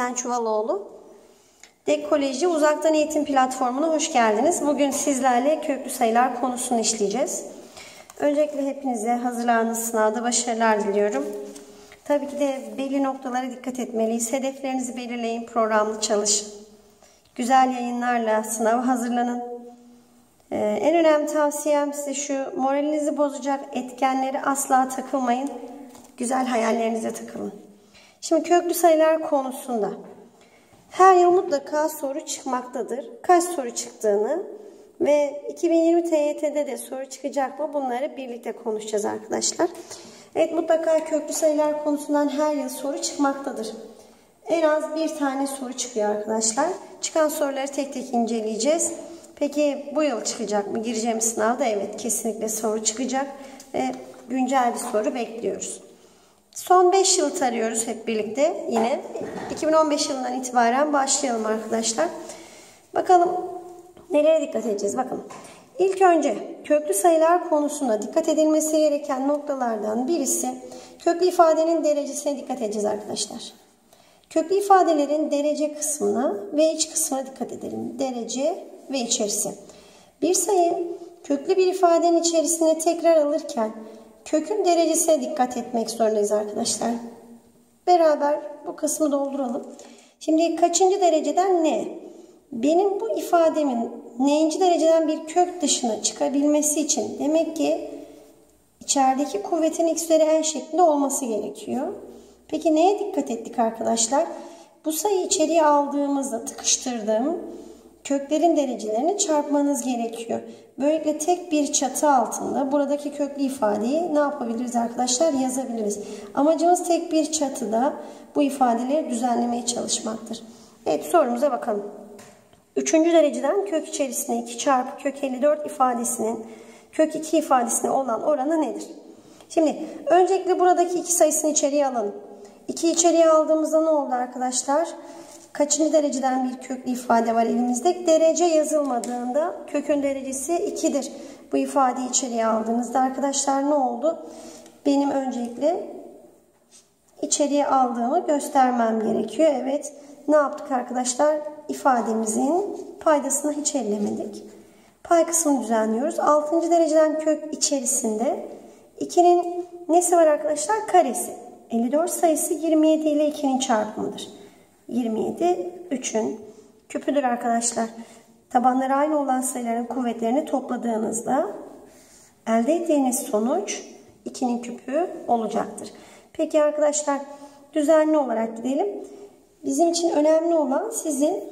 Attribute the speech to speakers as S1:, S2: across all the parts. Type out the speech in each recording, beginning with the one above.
S1: Aysen Çuvaloğlu. DEK Uzaktan Eğitim Platformu'na hoş geldiniz. Bugün sizlerle köklü sayılar konusunu işleyeceğiz. Öncelikle hepinize hazırlandığınız sınavda başarılar diliyorum. Tabii ki de belli noktalara dikkat etmeliyiz. Hedeflerinizi belirleyin, programlı çalışın. Güzel yayınlarla sınava hazırlanın. Ee, en önemli tavsiyem size şu, moralinizi bozacak etkenleri asla takılmayın. Güzel hayallerinize takılın. Şimdi köklü sayılar konusunda her yıl mutlaka soru çıkmaktadır. Kaç soru çıktığını ve 2020 TYT'de de soru çıkacak mı bunları birlikte konuşacağız arkadaşlar. Evet mutlaka köklü sayılar konusundan her yıl soru çıkmaktadır. En az bir tane soru çıkıyor arkadaşlar. Çıkan soruları tek tek inceleyeceğiz. Peki bu yıl çıkacak mı? Gireceğimiz sınavda evet kesinlikle soru çıkacak ve güncel bir soru bekliyoruz. Son 5 yıl tarıyoruz hep birlikte yine. 2015 yılından itibaren başlayalım arkadaşlar. Bakalım nelere dikkat edeceğiz bakalım. İlk önce köklü sayılar konusunda dikkat edilmesi gereken noktalardan birisi köklü ifadenin derecesine dikkat edeceğiz arkadaşlar. Köklü ifadelerin derece kısmına ve iç kısmına dikkat edelim. Derece ve içerisi. Bir sayı köklü bir ifadenin içerisine tekrar alırken kökün derecesine dikkat etmek zorundayız arkadaşlar. Beraber bu kısmı dolduralım. Şimdi kaçıncı dereceden ne? Benim bu ifademin neyinci dereceden bir kök dışına çıkabilmesi için demek ki içerideki kuvvetin x üzeri n şeklinde olması gerekiyor. Peki neye dikkat ettik arkadaşlar? Bu sayı içeriye aldığımızda tıkıştırdığım köklerin derecelerini çarpmanız gerekiyor. Böylelikle tek bir çatı altında buradaki köklü ifadeyi ne yapabiliriz arkadaşlar? Yazabiliriz. Amacımız tek bir çatıda bu ifadeleri düzenlemeye çalışmaktır. Evet sorumuza bakalım. Üçüncü dereceden kök içerisinde 2 çarpı kök 54 ifadesinin kök 2 ifadesine olan oranı nedir? Şimdi öncelikle buradaki iki sayısını içeriye alalım. 2 içeriye aldığımızda ne oldu arkadaşlar? Kaçıncı dereceden bir köklü ifade var elimizde? Derece yazılmadığında kökün derecesi 2'dir. Bu ifadeyi içeriye aldığınızda arkadaşlar ne oldu? Benim öncelikle içeriye aldığımı göstermem gerekiyor. Evet ne yaptık arkadaşlar? İfademizin paydasını hiç ellemedik. Pay kısmını düzenliyoruz. 6. dereceden kök içerisinde 2'nin nesi var arkadaşlar? Karesi. 54 sayısı 27 ile 2'nin çarpımıdır. 27 3'ün küpüdür arkadaşlar. Tabanları aynı olan sayıların kuvvetlerini topladığınızda elde ettiğiniz sonuç 2'nin küpü olacaktır. Peki arkadaşlar düzenli olarak gidelim. Bizim için önemli olan sizin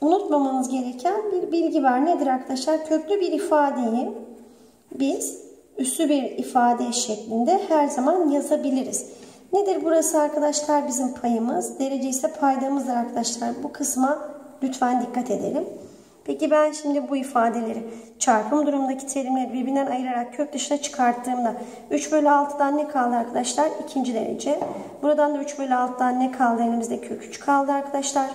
S1: unutmamanız gereken bir bilgi var. Nedir arkadaşlar? Köklü bir ifadeyi biz üssü bir ifade şeklinde her zaman yazabiliriz. Nedir burası arkadaşlar bizim payımız? Derece ise paydamızdır arkadaşlar. Bu kısma lütfen dikkat edelim. Peki ben şimdi bu ifadeleri çarpım durumundaki terimleri birbirinden ayırarak kök dışına çıkarttığımda 3 bölü 6'dan ne kaldı arkadaşlar? İkinci derece. Buradan da 3 bölü 6'dan ne kaldı? Elimizde kök 3 kaldı arkadaşlar.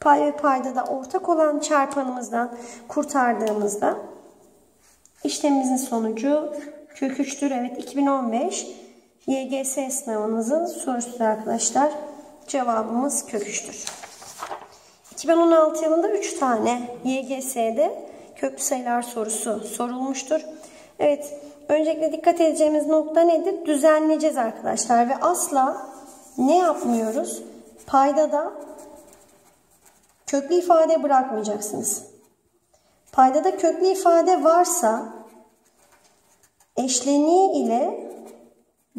S1: Pay ve payda da ortak olan çarpanımızdan kurtardığımızda işlemimizin sonucu kök 3'tür. Evet 2015 YGS sınavınızın sorusu arkadaşlar. Cevabımız kök 3'tür. 2016 yılında 3 tane YGS'de köklü sayılar sorusu sorulmuştur. Evet, öncelikle dikkat edeceğimiz nokta nedir? Düzenleyeceğiz arkadaşlar ve asla ne yapmıyoruz? Payda da köklü ifade bırakmayacaksınız. Payda da köklü ifade varsa eşleniği ile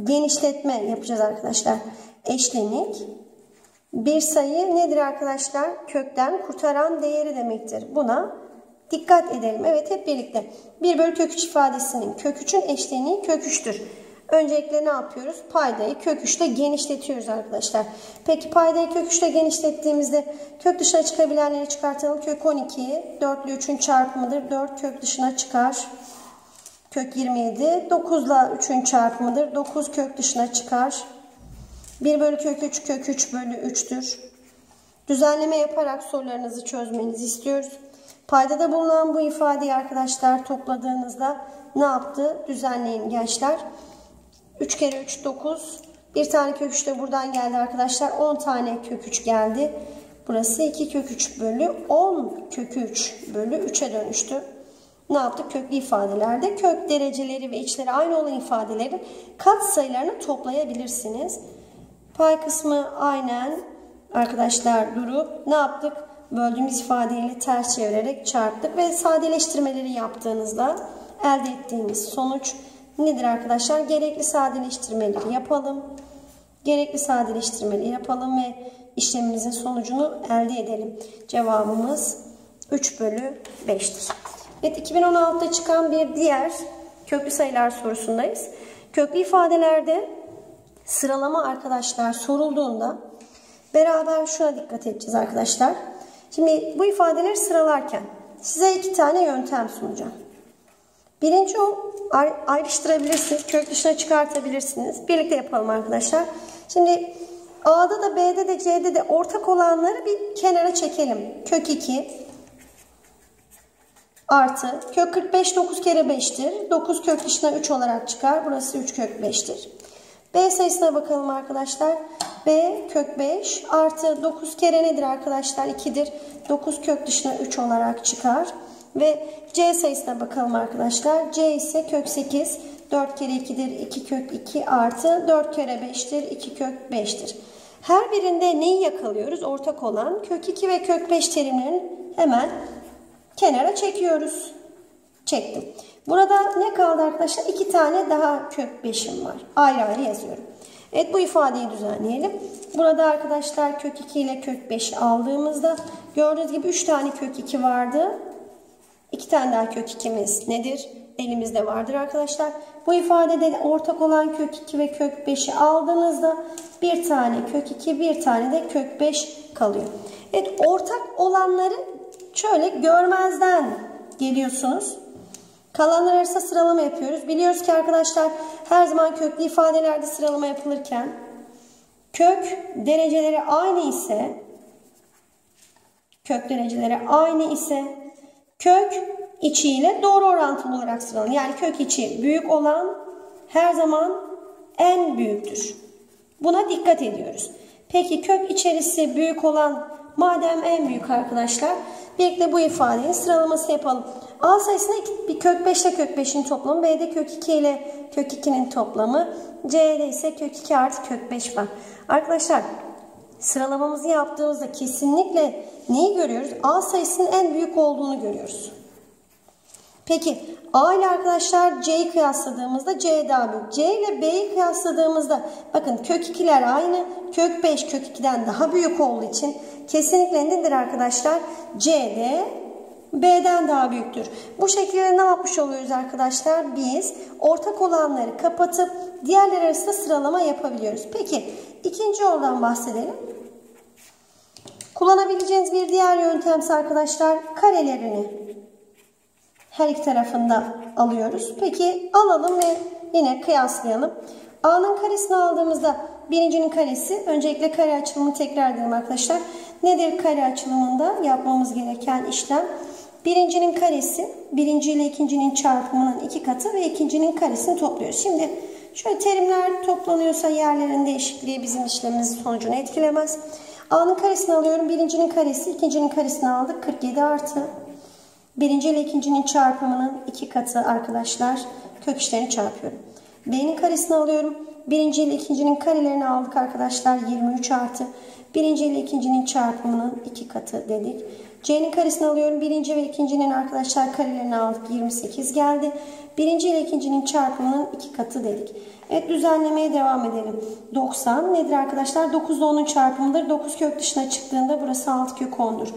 S1: genişletme yapacağız arkadaşlar. Eşlenik bir sayı nedir arkadaşlar? Kökten kurtaran değeri demektir. Buna dikkat edelim. Evet hep birlikte. 1 bölü kök 3 ifadesinin kök 3'ün eşleniği kök 3'tür. Öncelikle ne yapıyoruz? Paydayı kök 3 ile genişletiyoruz arkadaşlar. Peki paydayı kök 3 ile genişlettiğimizde kök dışına çıkabilenleri çıkartalım. Kök 12 4 ile 3'ün çarpımıdır. 4 kök dışına çıkar. Kök 27 9 ile 3'ün çarpımıdır. 9 kök dışına çıkar. 1 bölü kök 3 kök 3 bölü 3'tür. Düzenleme yaparak sorularınızı çözmenizi istiyoruz. Paydada bulunan bu ifadeyi arkadaşlar topladığınızda ne yaptı? Düzenleyin gençler. 3 kere 3 9. Bir tane kök 3 de buradan geldi arkadaşlar. 10 tane kök 3 geldi. Burası 2 kök 3 bölü 10 kök 3 bölü 3'e dönüştü. Ne yaptık? Köklü ifadelerde kök dereceleri ve içleri aynı olan ifadelerin kat sayılarını toplayabilirsiniz. Pay kısmı aynen arkadaşlar durup ne yaptık? Böldüğümüz ifadeyle ters çevirerek çarptık ve sadeleştirmeleri yaptığınızda elde ettiğimiz sonuç nedir arkadaşlar? Gerekli sadeleştirmeleri yapalım. Gerekli sadeleştirmeleri yapalım ve işlemimizin sonucunu elde edelim. Cevabımız 3 bölü 5'tir. Evet 2016'da çıkan bir diğer köklü sayılar sorusundayız. Köklü ifadelerde sıralama arkadaşlar sorulduğunda beraber şuna dikkat edeceğiz arkadaşlar. Şimdi bu ifadeleri sıralarken size iki tane yöntem sunacağım. Birinci o ayrıştırabilirsiniz. Kök dışına çıkartabilirsiniz. Birlikte yapalım arkadaşlar. Şimdi A'da da B'de de C'de de ortak olanları bir kenara çekelim. Kök 2 artı kök 45 9 kere 5'tir. 9 kök dışına 3 olarak çıkar. Burası 3 kök 5'tir. B sayısına bakalım arkadaşlar. B kök 5 artı 9 kere nedir arkadaşlar? 2'dir. 9 kök dışına 3 olarak çıkar. Ve C sayısına bakalım arkadaşlar. C ise kök 8. 4 kere 2'dir. 2 kök 2 artı 4 kere 5'tir. 2 kök 5'tir. Her birinde neyi yakalıyoruz? Ortak olan kök 2 ve kök 5 terimlerini hemen kenara çekiyoruz. Çektim. Burada ne kaldı arkadaşlar? İki tane daha kök 5'im var. Ayrı ayrı yazıyorum. Evet bu ifadeyi düzenleyelim. Burada arkadaşlar kök 2 ile kök 5 aldığımızda gördüğünüz gibi 3 tane kök 2 vardı. 2 tane daha kök 2'miz nedir? Elimizde vardır arkadaşlar. Bu ifadede ortak olan kök 2 ve kök 5'i aldığınızda bir tane kök 2 bir tane de kök 5 kalıyor. Evet ortak olanları şöyle görmezden geliyorsunuz. Kalanlar arasında sıralama yapıyoruz. Biliyoruz ki arkadaşlar her zaman köklü ifadelerde sıralama yapılırken kök dereceleri aynı ise kök dereceleri aynı ise kök içiyle doğru orantılı olarak sıralanır. Yani kök içi büyük olan her zaman en büyüktür. Buna dikkat ediyoruz. Peki kök içerisi büyük olan madem en büyük arkadaşlar birlikte bu ifadenin sıralaması yapalım. A sayısına bir kök 5 ile kök 5'in toplamı, B'de kök 2 ile kök 2'nin toplamı, C'de ise kök 2 artı kök 5 var. Arkadaşlar sıralamamızı yaptığımızda kesinlikle neyi görüyoruz? A sayısının en büyük olduğunu görüyoruz. Peki A ile arkadaşlar C'yi kıyasladığımızda C daha büyük. C ile B'yi kıyasladığımızda bakın kök 2'ler aynı. Kök 5 kök 2'den daha büyük olduğu için kesinlikle nedir arkadaşlar? C'de B'den daha büyüktür. Bu şekilde ne yapmış oluyoruz arkadaşlar? Biz ortak olanları kapatıp diğerler arasında sıralama yapabiliyoruz. Peki ikinci yoldan bahsedelim. Kullanabileceğiniz bir diğer yöntemse arkadaşlar karelerini her iki tarafında alıyoruz. Peki alalım ve yine kıyaslayalım. A'nın karesini aldığımızda birincinin karesi. Öncelikle kare açılımı tekrar edelim arkadaşlar. Nedir kare açılımında yapmamız gereken işlem? Birincinin karesi, birinci ile ikincinin çarpımının iki katı ve ikincinin karesini topluyoruz. Şimdi şöyle terimler toplanıyorsa yerlerin değişikliği bizim işlemimizin sonucunu etkilemez. A'nın karesini alıyorum. Birincinin karesi, ikincinin karesini aldık. 47 artı. Birinci ile ikincinin çarpımının iki katı arkadaşlar. Kök işlerini çarpıyorum. B'nin karesini alıyorum. Birinci ile ikincinin karelerini aldık arkadaşlar. 23 artı. Birinci ile ikincinin çarpımının iki katı dedik. C'nin karesini alıyorum. Birinci ve ikincinin arkadaşlar karelerini aldık. 28 geldi. Birinci ile ikincinin çarpımının iki katı dedik. Evet düzenlemeye devam edelim. 90 nedir arkadaşlar? 9 ile 10'un çarpımıdır. 9 kök dışına çıktığında burası 6 kök 10'dur.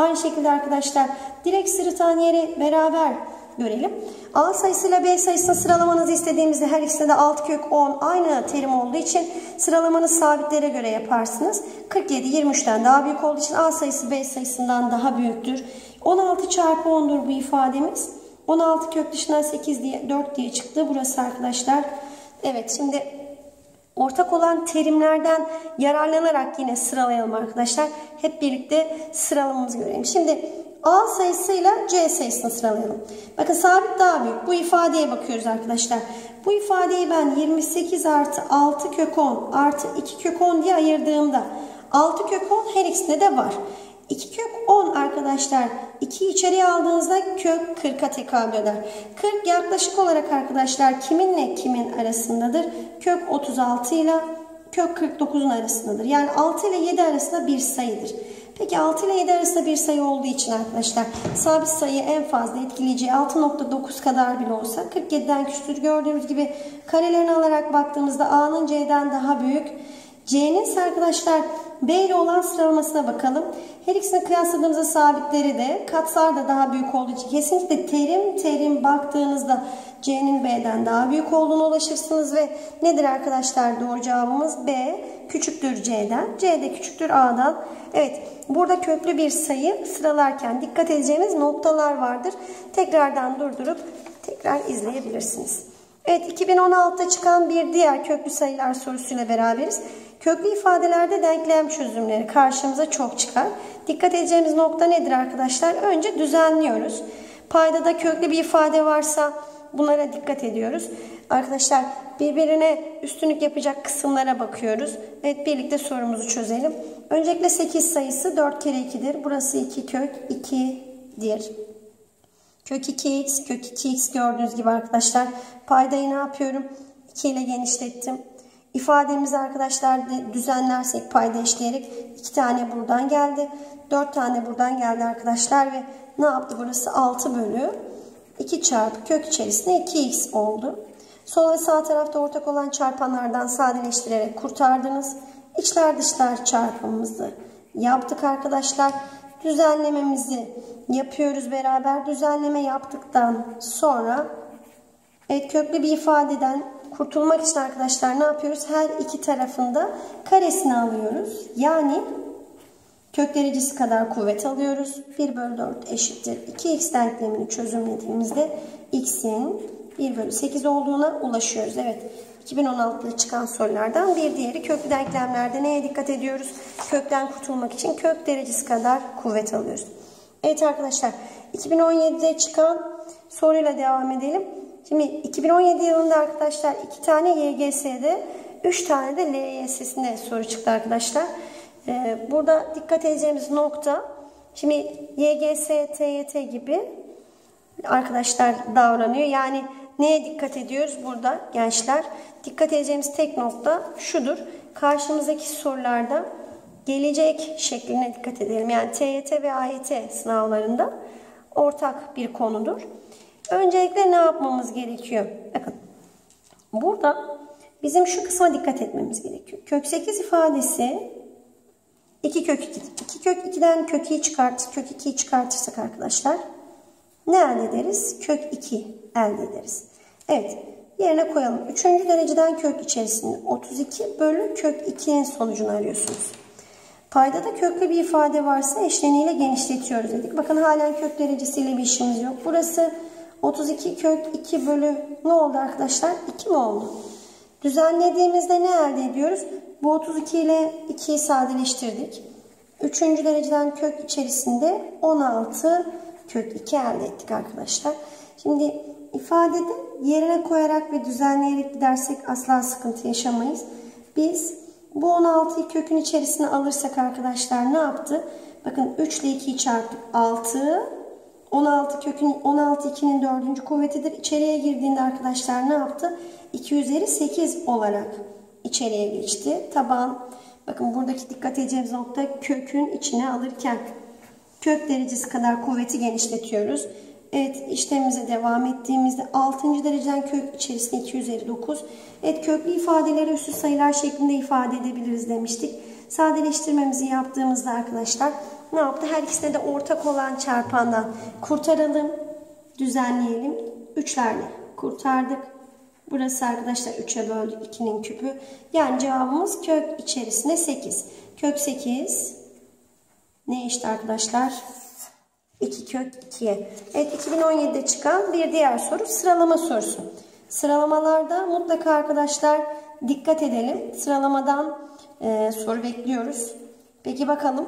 S1: Aynı şekilde arkadaşlar direkt sırıtan yeri beraber görelim. A sayısıyla B sayısını sıralamanızı istediğimizde her ikisinde de 6 kök 10 aynı terim olduğu için sıralamanız sabitlere göre yaparsınız. 47 23'ten daha büyük olduğu için A sayısı B sayısından daha büyüktür. 16 çarpı 10'dur bu ifademiz. 16 kök dışından 8 diye 4 diye çıktı. Burası arkadaşlar. Evet şimdi ortak olan terimlerden yararlanarak yine sıralayalım arkadaşlar. Hep birlikte sıralamamızı görelim. Şimdi A sayısıyla C sayısını sıralayalım. Bakın sabit daha büyük. Bu ifadeye bakıyoruz arkadaşlar. Bu ifadeyi ben 28 artı 6 kök 10 artı 2 kök 10 diye ayırdığımda 6 kök 10 her ikisinde de var. 2 kök 10 arkadaşlar 2 içeriye aldığınızda kök 40'a tekabül eder. 40 yaklaşık olarak arkadaşlar kiminle kimin arasındadır? Kök 36 ile kök 49'un arasındadır. Yani 6 ile 7 arasında bir sayıdır. Peki 6 ile 7 arasında bir sayı olduğu için arkadaşlar sabit sayı en fazla etkileyeceği 6.9 kadar bile olsa 47'den küçüktür. Gördüğümüz gibi karelerini alarak baktığımızda A'nın C'den daha büyük. C'nin ise arkadaşlar B ile olan sıralamasına bakalım. Her ikisini kıyasladığımızda sabitleri de katsar da daha büyük olduğu için kesinlikle terim terim baktığınızda C'nin B'den daha büyük olduğunu ulaşırsınız ve nedir arkadaşlar doğru cevabımız B küçüktür C'den. C de küçüktür A'dan. Evet burada köklü bir sayı sıralarken dikkat edeceğimiz noktalar vardır. Tekrardan durdurup tekrar izleyebilirsiniz. Evet 2016'da çıkan bir diğer köklü sayılar sorusuyla beraberiz. Köklü ifadelerde denklem çözümleri karşımıza çok çıkar. Dikkat edeceğimiz nokta nedir arkadaşlar? Önce düzenliyoruz. Paydada köklü bir ifade varsa bunlara dikkat ediyoruz. Arkadaşlar birbirine üstünlük yapacak kısımlara bakıyoruz. Evet birlikte sorumuzu çözelim. Öncelikle 8 sayısı 4 kere 2'dir. Burası 2 kök 2'dir. Kök 2x, kök 2x gördüğünüz gibi arkadaşlar. Paydayı ne yapıyorum? 2 ile genişlettim. İfademizi arkadaşlar düzenlersek payda işleyerek 2 tane buradan geldi. 4 tane buradan geldi arkadaşlar ve ne yaptı burası? 6 bölü 2 çarpı kök içerisinde 2x oldu. Sol ve sağ tarafta ortak olan çarpanlardan sadeleştirerek kurtardınız. İçler dışlar çarpımımızı yaptık arkadaşlar. Düzenlememizi yapıyoruz beraber. Düzenleme yaptıktan sonra evet köklü bir ifadeden kurtulmak için arkadaşlar ne yapıyoruz? Her iki tarafında karesini alıyoruz. Yani kök derecesi kadar kuvvet alıyoruz. 1 bölü 4 eşittir. 2x denklemini çözümlediğimizde x'in 1 bölü 8 olduğuna ulaşıyoruz. Evet 2016'da çıkan sorulardan bir diğeri köklü denklemlerde neye dikkat ediyoruz? Kökten kurtulmak için kök derecesi kadar kuvvet alıyoruz. Evet arkadaşlar 2017'de çıkan soruyla devam edelim. Şimdi 2017 yılında arkadaşlar 2 tane YGS'de 3 tane de LYS'sinde soru çıktı arkadaşlar. Ee, burada dikkat edeceğimiz nokta şimdi YGS, TYT gibi arkadaşlar davranıyor. Yani neye dikkat ediyoruz burada gençler? Dikkat edeceğimiz tek nokta şudur. Karşımızdaki sorularda gelecek şekline dikkat edelim. Yani TYT ve AYT sınavlarında ortak bir konudur. Öncelikle ne yapmamız gerekiyor? Bakın burada bizim şu kısma dikkat etmemiz gerekiyor. Kök 8 ifadesi 2 kök 2. 2 kök 2'den kök 2'yi çıkart, kök 2'yi çıkartırsak arkadaşlar ne elde ederiz? Kök 2 elde ederiz. Evet yerine koyalım. Üçüncü dereceden kök içerisinde 32 bölü kök 2'nin sonucunu arıyorsunuz. Paydada köklü bir ifade varsa eşleniğiyle genişletiyoruz dedik. Bakın halen kök derecesiyle bir işimiz yok. Burası 32 kök 2 bölü ne oldu arkadaşlar? 2 mi oldu? Düzenlediğimizde ne elde ediyoruz? Bu 32 ile 2'yi sadeleştirdik. Üçüncü dereceden kök içerisinde 16 kök 2 elde ettik arkadaşlar. Şimdi ifadede yerine koyarak ve düzenleyerek gidersek asla sıkıntı yaşamayız. Biz bu 16'yı kökün içerisine alırsak arkadaşlar ne yaptı? Bakın 3 ile 2'yi çarptık 6 16 kökün 16 2'nin 4. kuvvetidir. İçeriye girdiğinde arkadaşlar ne yaptı? 2 üzeri 8 olarak içeriye geçti. Taban bakın buradaki dikkat edeceğimiz nokta kökün içine alırken kök derecesi kadar kuvveti genişletiyoruz. Evet işlemimize devam ettiğimizde 6. dereceden kök içerisinde 2 üzeri 9. Evet köklü ifadeleri üstü sayılar şeklinde ifade edebiliriz demiştik. Sadeleştirmemizi yaptığımızda arkadaşlar ne yaptı? Her ikisine de ortak olan çarpandan kurtaralım, düzenleyelim. Üçlerle kurtardık. Burası arkadaşlar 3'e böldük 2'nin küpü. Yani cevabımız kök içerisinde 8. Kök 8 ne işte arkadaşlar? 2 kök 2'ye. Evet 2017'de çıkan bir diğer soru sıralama sorusu. Sıralamalarda mutlaka arkadaşlar dikkat edelim. Sıralamadan e, soru bekliyoruz. Peki bakalım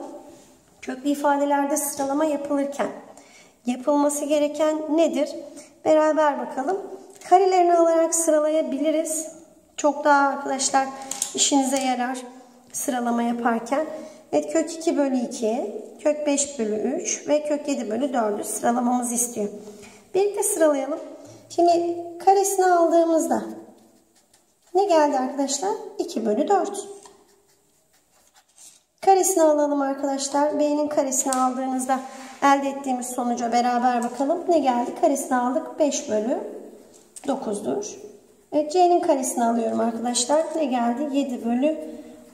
S1: köklü ifadelerde sıralama yapılırken yapılması gereken nedir? Beraber bakalım. karelerini alarak sıralayabiliriz. Çok daha arkadaşlar işinize yarar sıralama yaparken. Evet kök 2 bölü 2, kök 5 bölü 3 ve kök 7 bölü 4'ü sıralamamızı istiyor. Birlikte sıralayalım. Şimdi karesini aldığımızda ne geldi arkadaşlar? 2 bölü 4. Karesini alalım arkadaşlar. B'nin karesini aldığınızda elde ettiğimiz sonuca beraber bakalım. Ne geldi? Karesini aldık. 5 bölü 9'dur. Evet C'nin karesini alıyorum arkadaşlar. Ne geldi? 7 bölü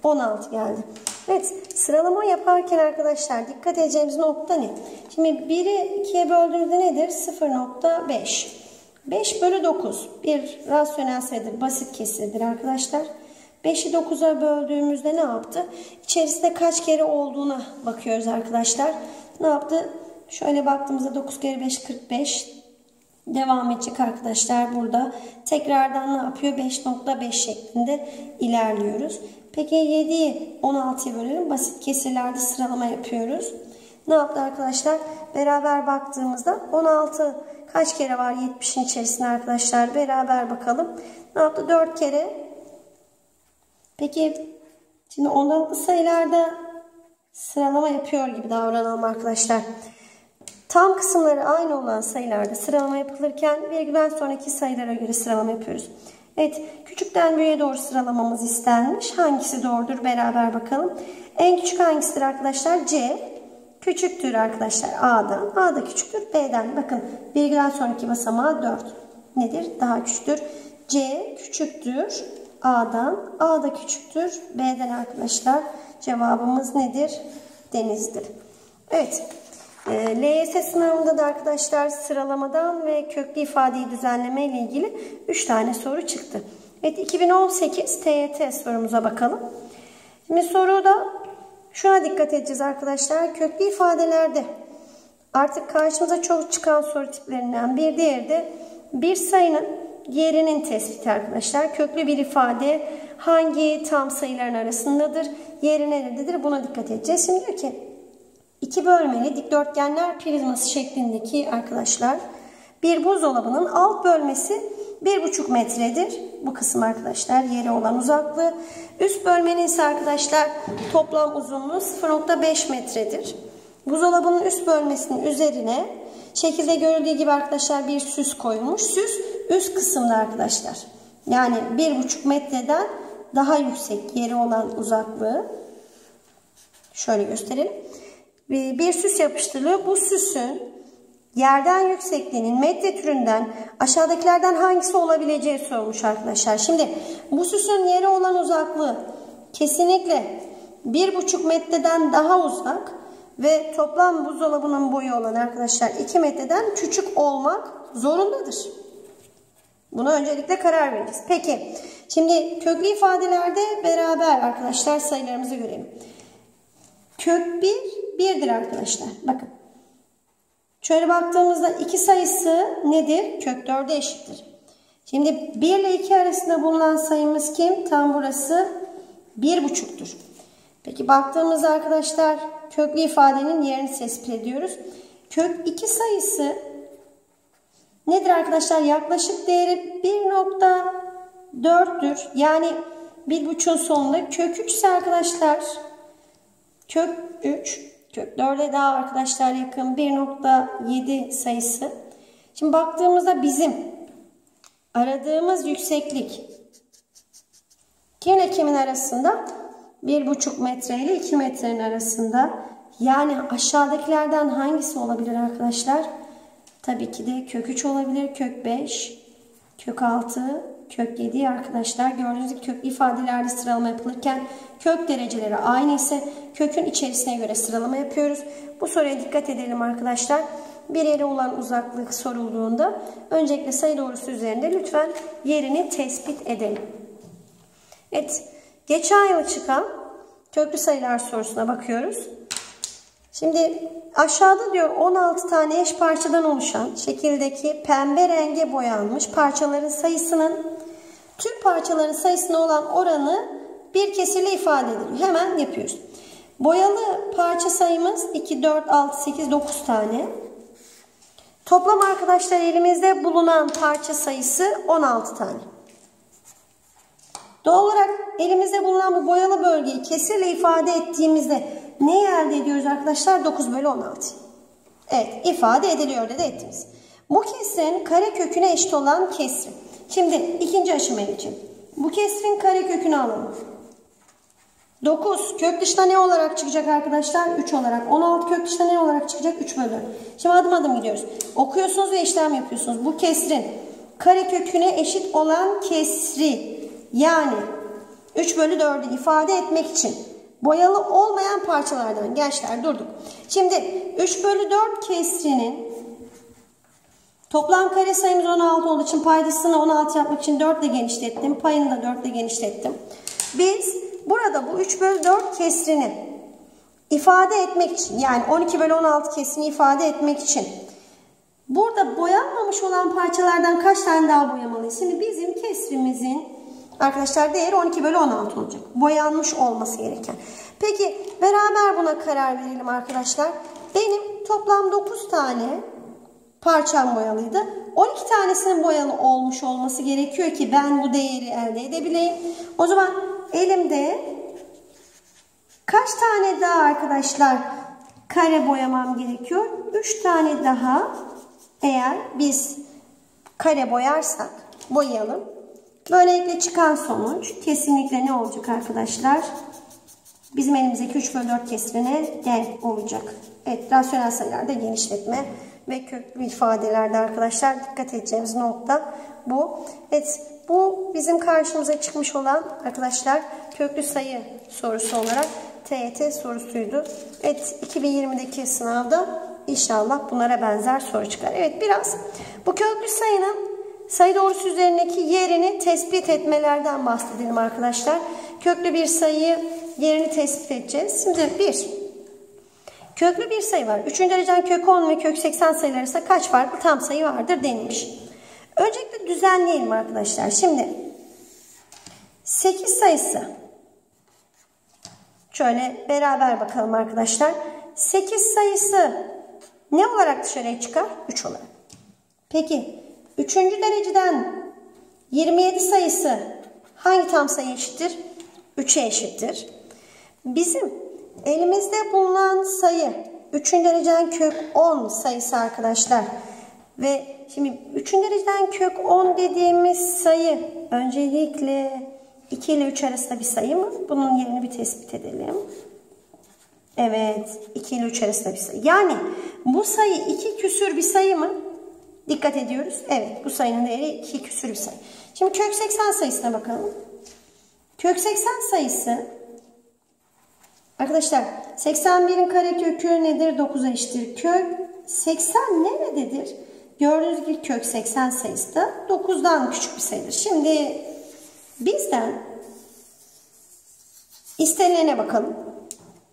S1: 16 geldi. Evet sıralama yaparken arkadaşlar dikkat edeceğimiz nokta ne? Şimdi 1'i 2'ye böldüğümüzde nedir? 0.5. 5 bölü 9 bir rasyonel sayıdır. Basit kesirdir arkadaşlar. 5'i 9'a böldüğümüzde ne yaptı? İçerisinde kaç kere olduğuna bakıyoruz arkadaşlar. Ne yaptı? Şöyle baktığımızda 9 kere 5 45 devam edecek arkadaşlar burada. Tekrardan ne yapıyor? 5.5 şeklinde ilerliyoruz. Peki 7'yi 16'ya bölelim. Basit kesirlerde sıralama yapıyoruz. Ne yaptı arkadaşlar? Beraber baktığımızda 16 kaç kere var 70'in içerisinde arkadaşlar? Beraber bakalım. Ne yaptı? 4 kere. Peki şimdi ondalıklı sayılarda sıralama yapıyor gibi davranalım arkadaşlar. Tam kısımları aynı olan sayılarda sıralama yapılırken virgülden sonraki sayılara göre sıralama yapıyoruz. Evet, küçükten büyüğe doğru sıralamamız istenmiş. Hangisi doğrudur beraber bakalım. En küçük hangisidir arkadaşlar? C. Küçüktür arkadaşlar A'dan. A da küçüktür B'den. Bakın virgülden sonraki basamağı 4. Nedir? Daha küçüktür. C küçüktür A'dan. A da küçüktür B'den arkadaşlar. Cevabımız nedir? Deniz'dir. Evet. E, LYS sınavında da arkadaşlar sıralamadan ve köklü ifadeyi düzenleme ile ilgili 3 tane soru çıktı. Evet 2018 TYT sorumuza bakalım. Şimdi soruda şuna dikkat edeceğiz arkadaşlar. Köklü ifadelerde artık karşımıza çok çıkan soru tiplerinden bir diğeri de bir sayının yerinin tespiti arkadaşlar. Köklü bir ifade hangi tam sayıların arasındadır? Yeri nerededir? Buna dikkat edeceğiz. Şimdi diyor ki iki bölmeli dikdörtgenler prizması şeklindeki arkadaşlar bir buzdolabının alt bölmesi 1,5 metredir. Bu kısım arkadaşlar yeri olan uzaklığı. Üst bölmenin ise arkadaşlar toplam uzunluğu 0,5 metredir. Buzdolabının üst bölmesinin üzerine şekilde görüldüğü gibi arkadaşlar bir süs koyulmuş. Süs üst kısımda arkadaşlar. Yani 1,5 metreden daha yüksek yeri olan uzaklığı. Şöyle gösterelim. Bir süs yapıştırılıyor. Bu süsün yerden yüksekliğinin metre türünden aşağıdakilerden hangisi olabileceği sorulmuş arkadaşlar. Şimdi bu süsün yeri olan uzaklığı kesinlikle 1,5 metreden daha uzak ve toplam buzdolabının boyu olan arkadaşlar 2 metreden küçük olmak zorundadır. Buna öncelikle karar vereceğiz. Peki şimdi köklü ifadelerde beraber arkadaşlar sayılarımızı görelim. Kök 1 1'dir arkadaşlar. Bakın. Şöyle baktığımızda 2 sayısı nedir? Kök 4'e eşittir. Şimdi 1 ile 2 arasında bulunan sayımız kim? Tam burası 1,5'tur. Peki baktığımızda arkadaşlar köklü ifadenin yerini tespit ediyoruz. Kök 2 sayısı nedir arkadaşlar? Yaklaşık değeri 1.4'tür. Yani 1.5'un sonunda kök 3 ise arkadaşlar kök 3 kök 4'e daha arkadaşlar yakın 1.7 sayısı. Şimdi baktığımızda bizim aradığımız yükseklik kimin kimin arasında? 1,5 metre ile 2 metrenin arasında. Yani aşağıdakilerden hangisi olabilir arkadaşlar? Tabii ki de kök 3 olabilir. Kök 5, kök 6, kök 7 arkadaşlar. Gördüğünüz gibi kök ifadelerde sıralama yapılırken kök dereceleri aynı ise kökün içerisine göre sıralama yapıyoruz. Bu soruya dikkat edelim arkadaşlar. Bir yere olan uzaklık sorulduğunda öncelikle sayı doğrusu üzerinde lütfen yerini tespit edelim. Evet. Geçen yıl çıkan köklü sayılar sorusuna bakıyoruz. Şimdi aşağıda diyor 16 tane eş parçadan oluşan şekildeki pembe renge boyanmış parçaların sayısının tüm parçaların sayısına olan oranı bir kesirle ifade ediliyor. Hemen yapıyoruz. Boyalı parça sayımız 2, 4, 6, 8, 9 tane. Toplam arkadaşlar elimizde bulunan parça sayısı 16 tane. Doğal olarak elimizde bulunan bu boyalı bölgeyi kesirle ifade ettiğimizde ne elde ediyoruz arkadaşlar? 9 bölü 16. Evet ifade ediliyor dedi ettiniz. Bu kesrin kare köküne eşit olan kesrin. Şimdi ikinci aşamaya geçelim. Bu kesrin kare kökünü alalım. 9 kök dışına ne olarak çıkacak arkadaşlar? 3 olarak. 16 kök dışına ne olarak çıkacak? 3 bölü 4. Şimdi adım adım gidiyoruz. Okuyorsunuz ve işlem yapıyorsunuz. Bu kesrin kare köküne eşit olan kesri yani 3 bölü 4'ü ifade etmek için boyalı olmayan parçalardan gençler durduk. Şimdi 3 bölü 4 kesrinin toplam kare sayımız 16 olduğu için paydasını 16 yapmak için 4 ile genişlettim. Payını da 4 ile genişlettim. Biz burada bu 3 bölü 4 kesrini ifade etmek için yani 12 bölü 16 kesrini ifade etmek için burada boyanmamış olan parçalardan kaç tane daha boyamalıyız? Şimdi bizim kesrimizin Arkadaşlar değeri 12 bölü 16 olacak. Boyanmış olması gereken. Peki beraber buna karar verelim arkadaşlar. Benim toplam 9 tane parçam boyalıydı. 12 tanesinin boyalı olmuş olması gerekiyor ki ben bu değeri elde edebileyim. O zaman elimde kaç tane daha arkadaşlar kare boyamam gerekiyor? 3 tane daha eğer biz kare boyarsak boyayalım. Böylelikle çıkan sonuç kesinlikle ne olacak arkadaşlar? Bizim elimizdeki 3 bölü 4 kesrine denk olacak. Evet, rasyonel sayılarda genişletme ve köklü ifadelerde arkadaşlar dikkat edeceğimiz nokta bu. Evet, bu bizim karşımıza çıkmış olan arkadaşlar köklü sayı sorusu olarak TET sorusuydu. Evet, 2020'deki sınavda inşallah bunlara benzer soru çıkar. Evet, biraz bu köklü sayının sayı doğrusu üzerindeki yerini tespit etmelerden bahsedelim arkadaşlar. Köklü bir sayı yerini tespit edeceğiz. Şimdi bir. Köklü bir sayı var. Üçüncü dereceden kök 10 ve kök 80 sayıları ise kaç farklı tam sayı vardır denilmiş. Öncelikle düzenleyelim arkadaşlar. Şimdi 8 sayısı. Şöyle beraber bakalım arkadaşlar. 8 sayısı ne olarak dışarıya çıkar? 3 olarak. Peki Üçüncü dereceden 27 sayısı hangi tam sayı eşittir? 3'e eşittir. Bizim elimizde bulunan sayı 3. dereceden kök 10 sayısı arkadaşlar. Ve şimdi 3. dereceden kök 10 dediğimiz sayı öncelikle 2 ile 3 arasında bir sayı mı? Bunun yerini bir tespit edelim. Evet 2 ile 3 arasında bir sayı. Yani bu sayı 2 küsür bir sayı mı? Dikkat ediyoruz. Evet bu sayının değeri 2 küsür bir sayı. Şimdi kök 80 sayısına bakalım. Kök 80 sayısı arkadaşlar 81'in karekökü nedir? 9'a eşittir. Kök 80 nerededir? Gördüğünüz gibi kök 80 sayısı da 9'dan küçük bir sayıdır. Şimdi bizden istenilene bakalım.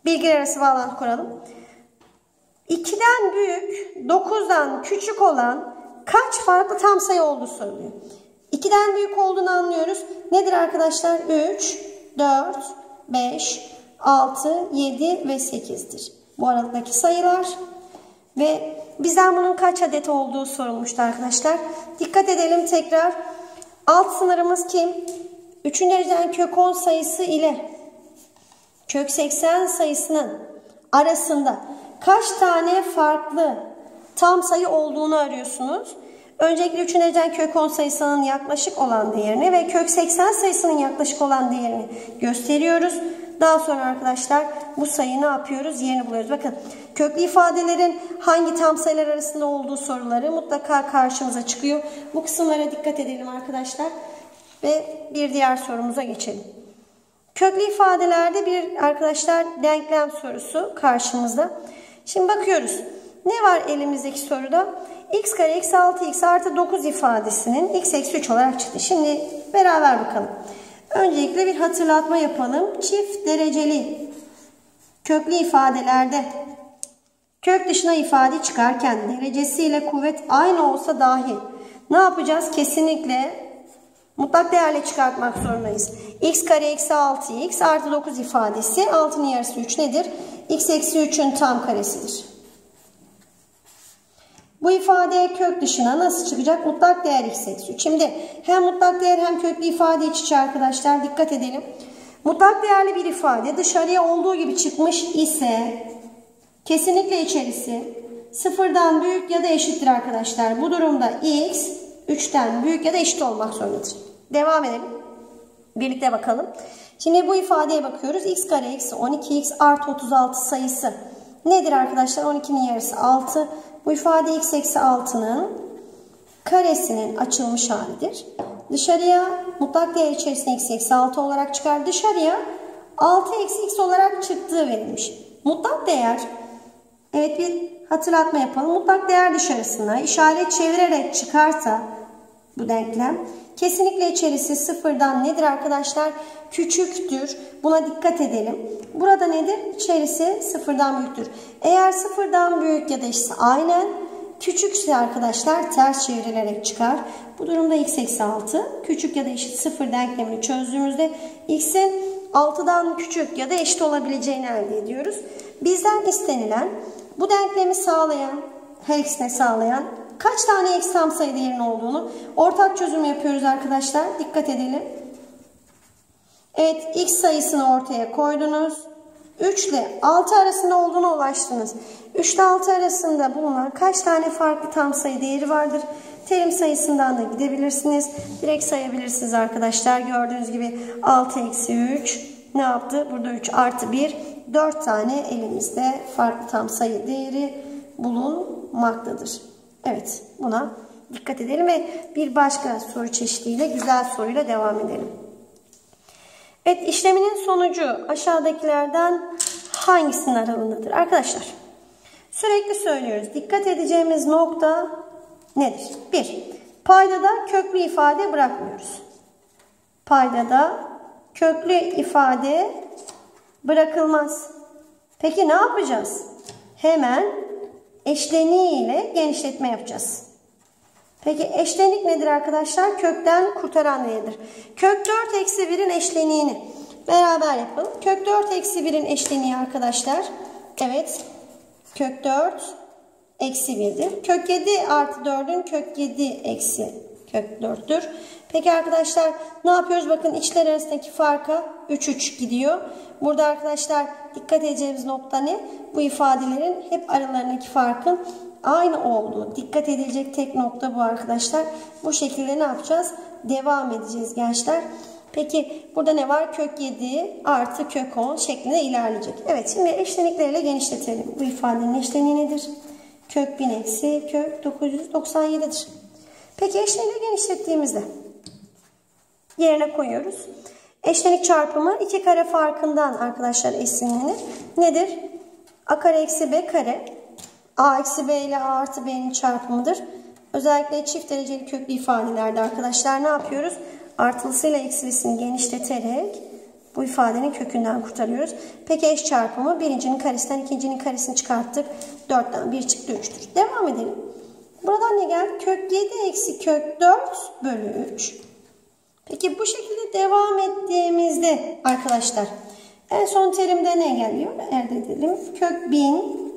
S1: Bilgiler arası bağlantı kuralım. 2'den büyük, 9'dan küçük olan kaç farklı tam sayı olduğu soruluyor. 2'den büyük olduğunu anlıyoruz. Nedir arkadaşlar? 3, 4, 5, 6, 7 ve 8'dir. Bu aralıktaki sayılar. Ve bizden bunun kaç adet olduğu sorulmuştu arkadaşlar. Dikkat edelim tekrar. Alt sınırımız kim? 3. dereceden kök 10 sayısı ile kök 80 sayısının arasında kaç tane farklı tam sayı olduğunu arıyorsunuz. Öncelikle 3. dereceden kök 10 sayısının yaklaşık olan değerini ve kök 80 sayısının yaklaşık olan değerini gösteriyoruz. Daha sonra arkadaşlar bu sayıyı ne yapıyoruz? Yerini buluyoruz. Bakın köklü ifadelerin hangi tam sayılar arasında olduğu soruları mutlaka karşımıza çıkıyor. Bu kısımlara dikkat edelim arkadaşlar. Ve bir diğer sorumuza geçelim. Köklü ifadelerde bir arkadaşlar denklem sorusu karşımızda. Şimdi bakıyoruz. Ne var elimizdeki soruda? x kare eksi 6x artı 9 ifadesinin x eksi 3 olarak çıktı. Şimdi beraber bakalım. Öncelikle bir hatırlatma yapalım. Çift dereceli köklü ifadelerde kök dışına ifade çıkarken derecesiyle kuvvet aynı olsa dahi ne yapacağız? Kesinlikle mutlak değerle çıkartmak zorundayız. x kare eksi 6x artı 9 ifadesi 6'nın yarısı 3 nedir? x eksi 3'ün tam karesidir. Bu ifade kök dışına nasıl çıkacak? Mutlak değer x eksi 3. Şimdi hem mutlak değer hem köklü ifade iç içe arkadaşlar dikkat edelim. Mutlak değerli bir ifade dışarıya olduğu gibi çıkmış ise kesinlikle içerisi sıfırdan büyük ya da eşittir arkadaşlar. Bu durumda x 3'ten büyük ya da eşit olmak zorundadır. Devam edelim. Birlikte bakalım. Şimdi bu ifadeye bakıyoruz. x kare eksi 12x artı 36 sayısı nedir arkadaşlar? 12'nin yarısı 6. Bu ifade x eksi 6'nın karesinin açılmış halidir. Dışarıya mutlak değer içerisinde x eksi 6 olarak çıkar. Dışarıya 6 eksi x olarak çıktığı verilmiş. Mutlak değer evet bir hatırlatma yapalım. Mutlak değer dışarısına işaret çevirerek çıkarsa bu denklem kesinlikle içerisi sıfırdan nedir arkadaşlar? Küçüktür. Buna dikkat edelim. Burada nedir? İçerisi sıfırdan büyüktür. Eğer sıfırdan büyük ya da işte aynen küçükse arkadaşlar ters çevrilerek çıkar. Bu durumda x eksi 6 küçük ya da eşit sıfır denklemini çözdüğümüzde x'in 6'dan küçük ya da eşit olabileceğini elde ediyoruz. Bizden istenilen bu denklemi sağlayan, her ikisine sağlayan kaç tane x tam sayı değerinin olduğunu ortak çözüm yapıyoruz arkadaşlar. Dikkat edelim. Evet x sayısını ortaya koydunuz. 3 ile 6 arasında olduğuna ulaştınız. 3 ile 6 arasında bulunan kaç tane farklı tam sayı değeri vardır? Terim sayısından da gidebilirsiniz. Direkt sayabilirsiniz arkadaşlar. Gördüğünüz gibi 6 eksi 3 ne yaptı? Burada 3 artı 1. 4 tane elimizde farklı tam sayı değeri bulunmaktadır. Evet buna dikkat edelim ve bir başka soru çeşidiyle güzel soruyla devam edelim. Evet işleminin sonucu aşağıdakilerden hangisinin aralığındadır? Arkadaşlar sürekli söylüyoruz. Dikkat edeceğimiz nokta nedir? 1. Paydada köklü ifade bırakmıyoruz. Paydada köklü ifade bırakılmaz. Peki ne yapacağız? Hemen eşleniği ile genişletme yapacağız. Peki eşlenik nedir arkadaşlar? Kökten kurtaran değildir. Kök 4 eksi 1'in eşleniğini beraber yapalım. Kök 4 eksi 1'in eşleniği arkadaşlar. Evet. Kök 4 eksi 1'dir. Kök 7 artı 4'ün kök 7 eksi kök 4'tür. Peki arkadaşlar ne yapıyoruz? Bakın içler arasındaki farka 3 3 gidiyor. Burada arkadaşlar dikkat edeceğimiz nokta ne? Bu ifadelerin hep aralarındaki farkın aynı olduğu. Dikkat edilecek tek nokta bu arkadaşlar. Bu şekilde ne yapacağız? Devam edeceğiz gençler. Peki burada ne var? Kök 7 artı kök 10 şeklinde ilerleyecek. Evet şimdi eşleniklerle genişletelim. Bu ifadenin eşleniği nedir? Kök 1000 eksi kök 997'dir. Peki eşleniği genişlettiğimizde yerine koyuyoruz. Eşlenik çarpımı iki kare farkından arkadaşlar esinlenir. Nedir? A kare eksi B kare. A eksi B ile A artı B'nin çarpımıdır. Özellikle çift dereceli köklü ifadelerde arkadaşlar ne yapıyoruz? Artılısıyla eksilisini genişleterek bu ifadenin kökünden kurtarıyoruz. Peki eş çarpımı birincinin karesinden ikincinin karesini çıkarttık. 4'ten 1 çıktı 3'tür. Devam edelim. Buradan ne geldi? Kök 7 eksi kök 4 bölü 3. Peki bu şekilde devam ettiğimizde arkadaşlar en son terimde ne geliyor? Elde edelim. Kök 1000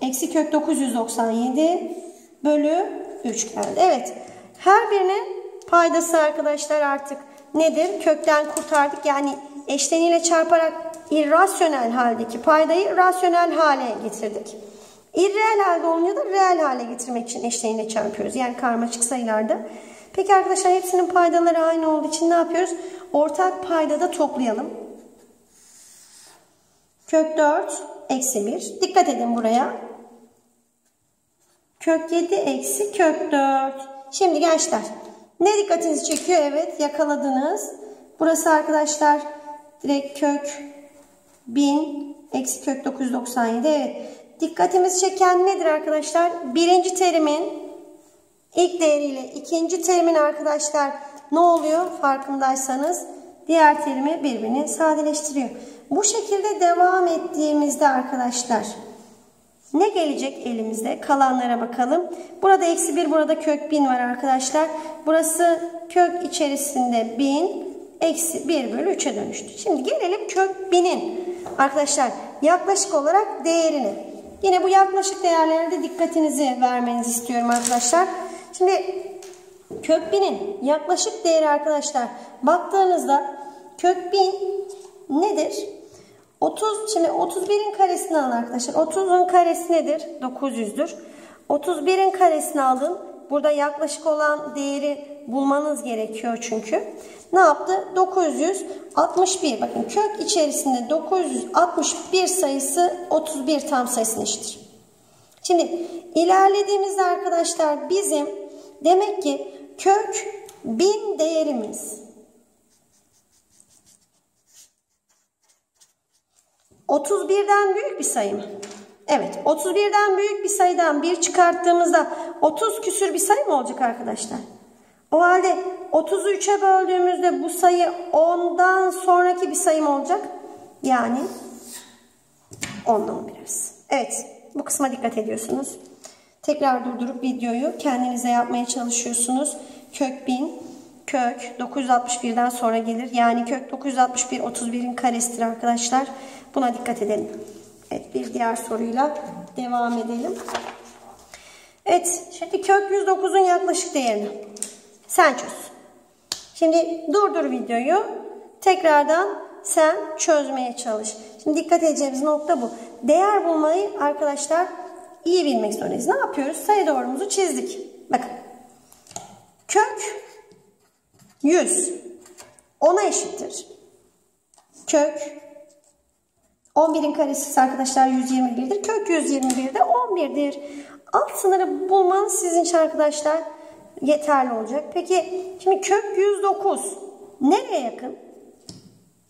S1: eksi kök 997 bölü 3 geldi. Evet. Her birinin paydası arkadaşlar artık nedir? Kökten kurtardık. Yani eşleniyle çarparak irrasyonel haldeki paydayı rasyonel hale getirdik. İrreel halde olunca da reel hale getirmek için eşleniyle çarpıyoruz. Yani karmaşık sayılarda. Peki arkadaşlar hepsinin paydaları aynı olduğu için ne yapıyoruz? Ortak paydada toplayalım. Kök 4 eksi 1. Dikkat edin buraya. Kök 7 eksi kök 4. Şimdi gençler ne dikkatinizi çekiyor? Evet yakaladınız. Burası arkadaşlar direkt kök 1000 eksi kök 997. Evet. Dikkatimizi çeken nedir arkadaşlar? Birinci terimin ilk değeriyle ikinci terimin arkadaşlar ne oluyor? Farkındaysanız diğer terimi birbirini sadeleştiriyor. Bu şekilde devam ettiğimizde arkadaşlar ne gelecek elimizde? Kalanlara bakalım. Burada eksi 1, burada kök 1000 var arkadaşlar. Burası kök içerisinde 1000, eksi 1 bölü 3'e dönüştü. Şimdi gelelim kök 1000'in arkadaşlar yaklaşık olarak değerini. Yine bu yaklaşık değerlere de dikkatinizi vermenizi istiyorum arkadaşlar. Şimdi kök 1000'in yaklaşık değeri arkadaşlar baktığınızda kök 1000 nedir? 30 şimdi 31'in karesini alın arkadaşlar. 30'un karesi nedir? 900'dür. 31'in karesini alın. Burada yaklaşık olan değeri bulmanız gerekiyor çünkü. Ne yaptı? 961. Bakın kök içerisinde 961 sayısı 31 tam sayısına eşittir. Şimdi ilerlediğimizde arkadaşlar bizim demek ki kök 1000 değerimiz 31'den büyük bir sayı mı? Evet 31'den büyük bir sayıdan 1 çıkarttığımızda 30 küsür bir sayı mı olacak arkadaşlar? O halde 30'u 3'e böldüğümüzde bu sayı 10'dan sonraki bir sayı mı olacak? Yani 10'dan 11 Evet bu kısma dikkat ediyorsunuz. Tekrar durdurup videoyu kendinize yapmaya çalışıyorsunuz. Kök 1000 kök 961'den sonra gelir. Yani kök 961 31'in karesidir arkadaşlar. Buna dikkat edelim. Evet bir diğer soruyla devam edelim. Evet şimdi kök 109'un yaklaşık değerini sen çöz. Şimdi durdur videoyu. Tekrardan sen çözmeye çalış. Şimdi dikkat edeceğimiz nokta bu. Değer bulmayı arkadaşlar iyi bilmek zorundayız. Ne yapıyoruz? Sayı doğrumuzu çizdik. Bakın. Kök 100 10'a eşittir. Kök 11'in karesi arkadaşlar 121'dir. Kök 121 de 11'dir. Alt sınırı bulmanız sizin için arkadaşlar yeterli olacak. Peki şimdi kök 109 nereye yakın?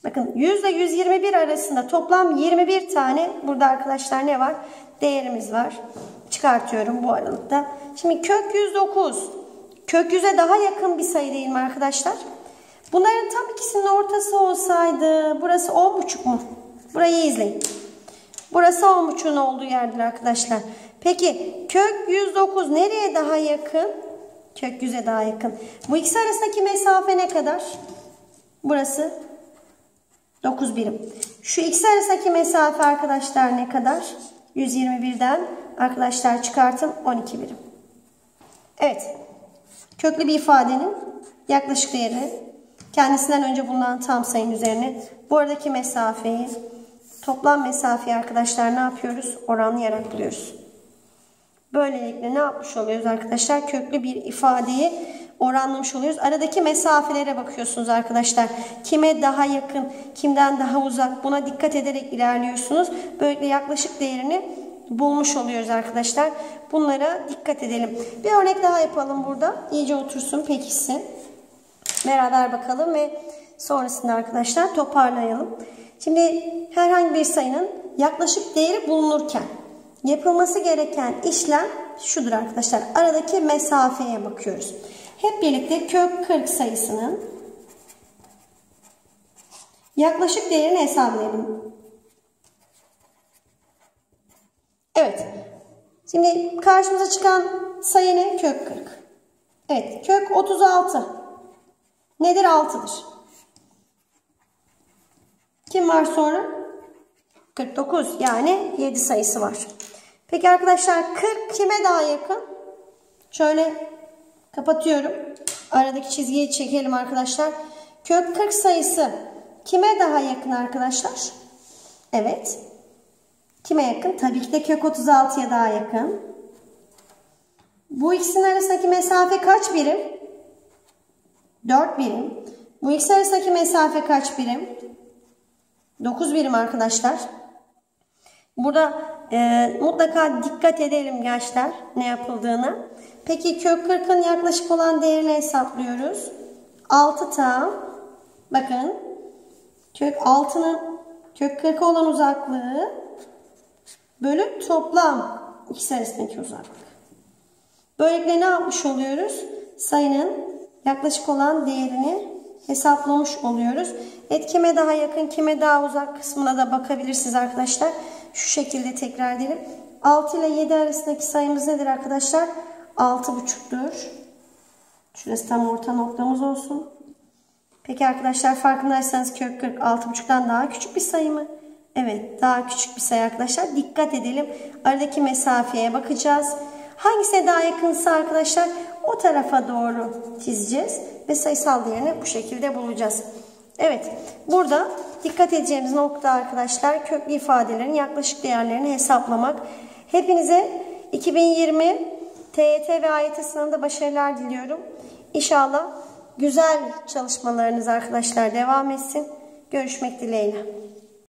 S1: Bakın 100 ile 121 arasında toplam 21 tane burada arkadaşlar ne var? Değerimiz var. Çıkartıyorum bu aralıkta. Şimdi kök 109 kök 100'e daha yakın bir sayı değil mi arkadaşlar? Bunların tam ikisinin ortası olsaydı burası 10,5 mu? Burayı izleyin. Burası 10.5'un olduğu yerdir arkadaşlar. Peki kök 109 nereye daha yakın? Kök 100'e daha yakın. Bu ikisi arasındaki mesafe ne kadar? Burası 9 birim. Şu ikisi arasındaki mesafe arkadaşlar ne kadar? 121'den arkadaşlar çıkartın 12 birim. Evet. Köklü bir ifadenin yaklaşık değeri kendisinden önce bulunan tam sayının üzerine bu aradaki mesafeyi toplam mesafeyi arkadaşlar ne yapıyoruz? Oranlayarak buluyoruz. Böylelikle ne yapmış oluyoruz arkadaşlar? Köklü bir ifadeyi oranlamış oluyoruz. Aradaki mesafelere bakıyorsunuz arkadaşlar. Kime daha yakın, kimden daha uzak buna dikkat ederek ilerliyorsunuz. Böylelikle yaklaşık değerini bulmuş oluyoruz arkadaşlar. Bunlara dikkat edelim. Bir örnek daha yapalım burada. İyice otursun, pekişsin. Beraber bakalım ve sonrasında arkadaşlar toparlayalım. Şimdi herhangi bir sayının yaklaşık değeri bulunurken yapılması gereken işlem şudur arkadaşlar. Aradaki mesafeye bakıyoruz. Hep birlikte kök 40 sayısının yaklaşık değerini hesaplayalım. Evet. Şimdi karşımıza çıkan sayı ne? Kök 40. Evet. Kök 36. Nedir? 6'dır. Kim var sonra? 49 yani 7 sayısı var. Peki arkadaşlar 40 kime daha yakın? Şöyle kapatıyorum. Aradaki çizgiyi çekelim arkadaşlar. Kök 40 sayısı kime daha yakın arkadaşlar? Evet. Kime yakın? Tabii ki de kök 36'ya daha yakın. Bu ikisinin arasındaki mesafe kaç birim? 4 birim. Bu ikisi arasındaki mesafe kaç birim? 9 birim arkadaşlar. Burada e, mutlaka dikkat edelim gençler ne yapıldığını. Peki kök 40'ın yaklaşık olan değerini hesaplıyoruz. 6 tam. Bakın. Kök 6'nın kök 40 olan uzaklığı bölü toplam ikisi arasındaki uzaklık. Böylelikle ne yapmış oluyoruz? Sayının yaklaşık olan değerini hesaplamış oluyoruz. Et kime daha yakın, kime daha uzak kısmına da bakabilirsiniz arkadaşlar. Şu şekilde tekrar edelim. 6 ile 7 arasındaki sayımız nedir arkadaşlar? 6,5'tür. Şurası tam orta noktamız olsun. Peki arkadaşlar farkındaysanız kök 40 6,5'tan daha küçük bir sayı mı? Evet daha küçük bir sayı arkadaşlar. Dikkat edelim. Aradaki mesafeye bakacağız. Hangisine daha yakınsa arkadaşlar o tarafa doğru çizeceğiz. Ve sayısal değerini bu şekilde bulacağız. Evet burada dikkat edeceğimiz nokta arkadaşlar köklü ifadelerin yaklaşık değerlerini hesaplamak. Hepinize 2020 TYT ve AYT sınavında başarılar diliyorum. İnşallah güzel çalışmalarınız arkadaşlar devam etsin. Görüşmek dileğiyle.